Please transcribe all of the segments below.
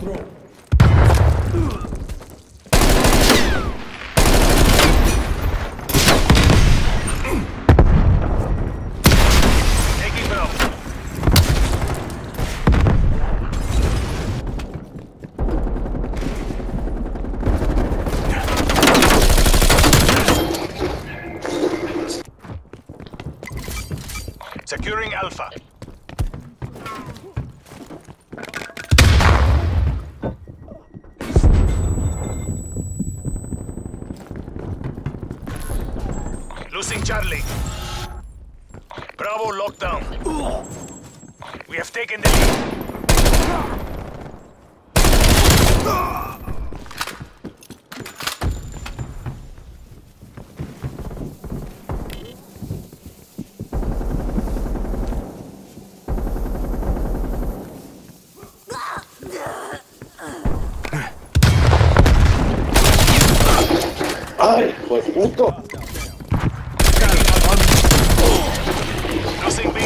control. Securing Alpha. Charlie. Bravo lockdown. We have taken the lead. ¡Ay, pues puto!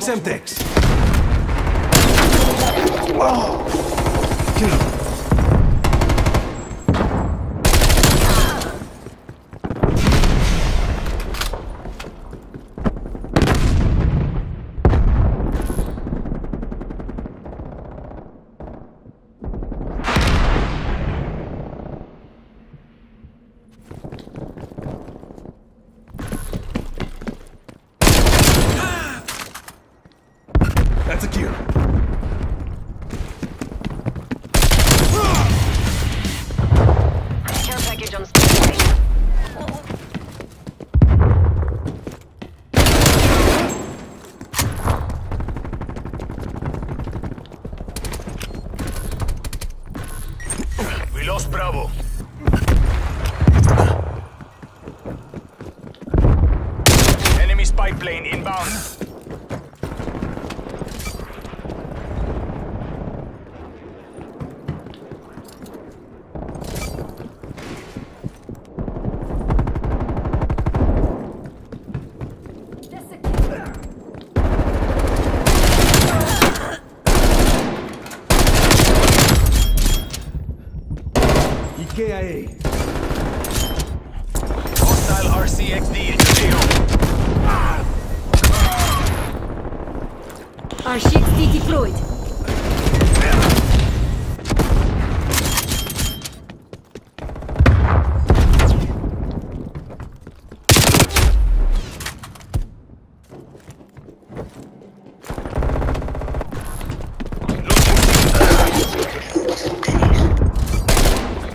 Throwing Semtex. Kill Bravo. RCXD in the RCXD deployed.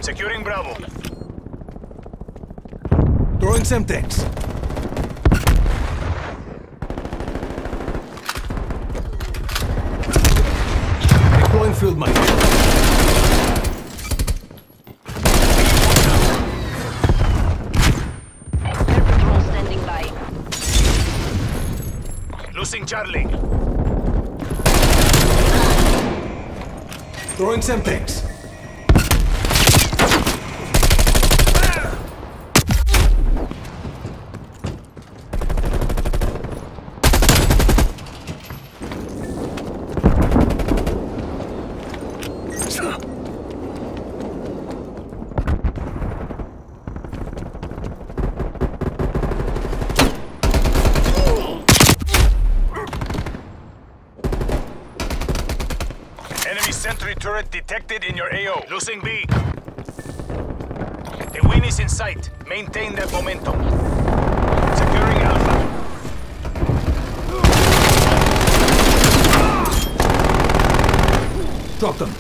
Securing Bravo. Throwing Semtex. Deploying field mine. Air patrol standing by. Losing Charlie. Throwing Semtex. Enemy sentry turret detected in your AO. Losing B. The win is in sight. Maintain that momentum. Securing Alpha. Drop them.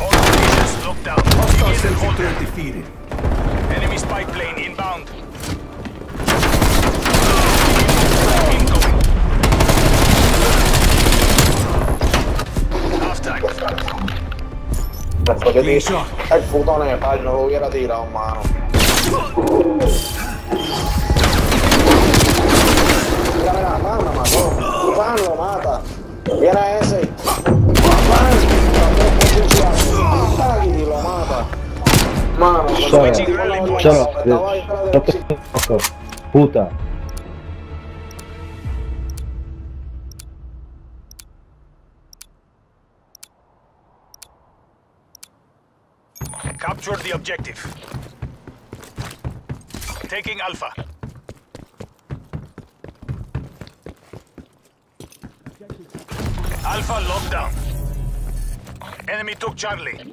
All stations locked down. Hostile sentry turret defeated. Enemy spy plane inbound. Después que Clean tira shot. el puto Nepal no lo hubiera tirado, mano. Mira, mira, Pan lo mató. Pan lo mata. Viene ese. Pan, y lo mata. Mano, Switching no, Capture the objective. Taking Alpha. Alpha locked down. Enemy took Charlie.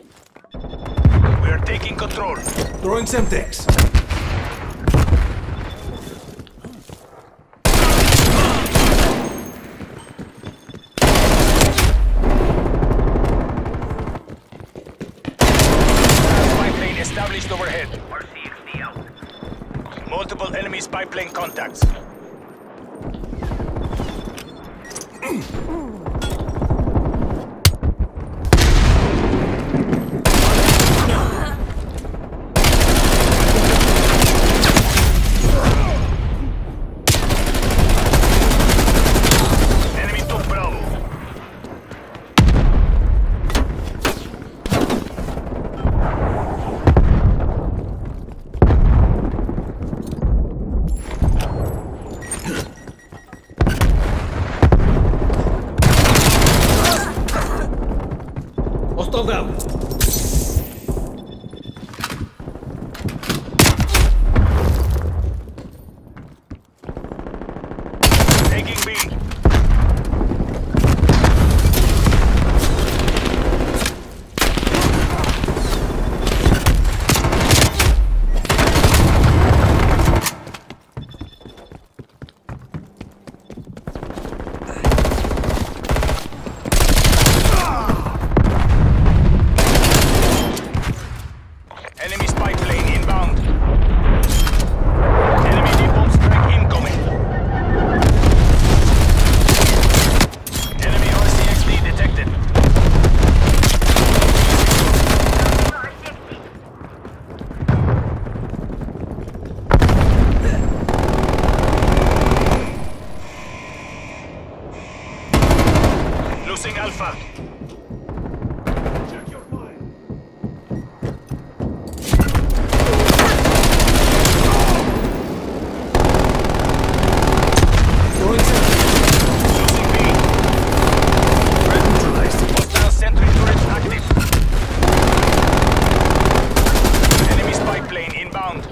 We are taking control. Throwing Semtex. Plane contacts. Hostile Losing Alpha. Throwing Semtex. Losing B. Threat neutralized. Hostile sentry turret active. Enemy spy plane inbound.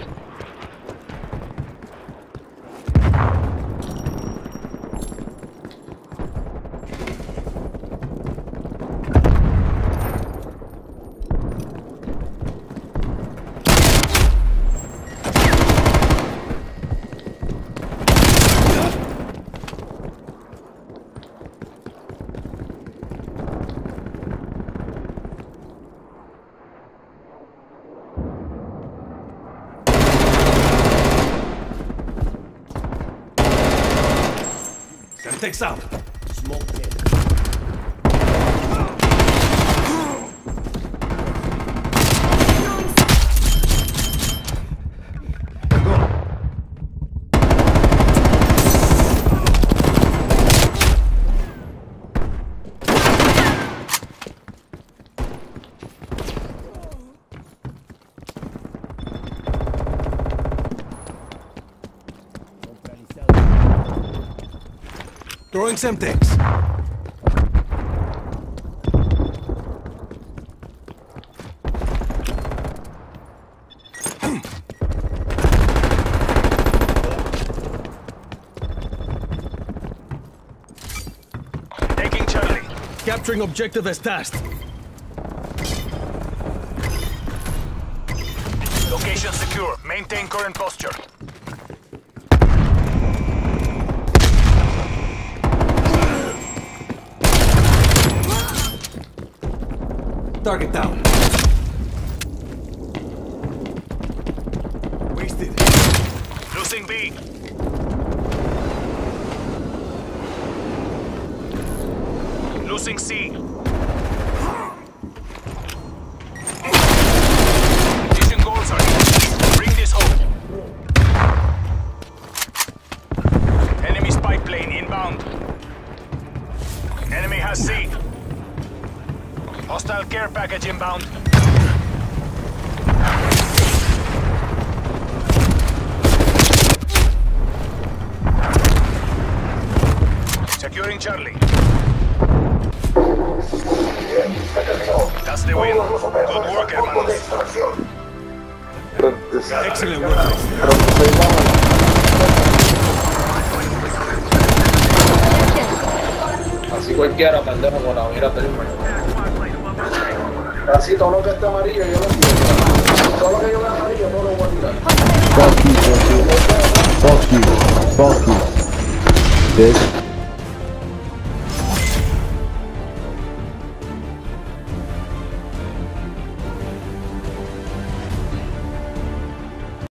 Semtex out. Smoke. Throwing Semtex. Taking Charlie. Capturing objective as tasked. Location secure. Maintain current posture. Target down. Wasted. Losing B. Losing C. package inbound. Securing Charlie. That's the win. Good work, hermanos. Excellent work. Así cualquiera, pendejo, con la mira del Así todo lo que está amarillo yo lo quiero. Todo lo que yo veo amarillo todo lo voy a tirar. Fuck you, fuck you. Fuck you. Fuck you. Bitch.